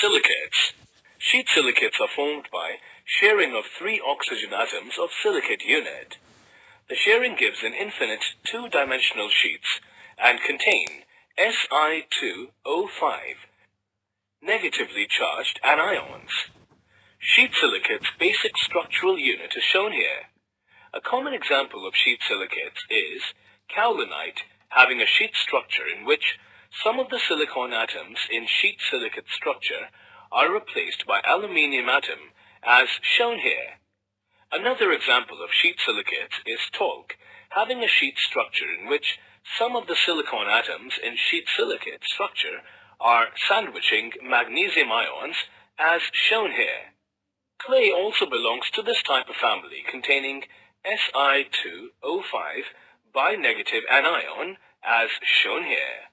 Silicates. Sheet silicates are formed by sharing of three oxygen atoms of silicate unit. The sharing gives an infinite two-dimensional sheets and contain Si2O5 negatively charged anions. Sheet silicate's basic structural unit is shown here. A common example of sheet silicates is kaolinite having a sheet structure in which some of the silicon atoms in sheet silicate structure are replaced by aluminium atom as shown here. Another example of sheet silicates is talc, having a sheet structure in which some of the silicon atoms in sheet silicate structure are sandwiching magnesium ions as shown here. Clay also belongs to this type of family containing Si2O5 bi-negative anion as shown here.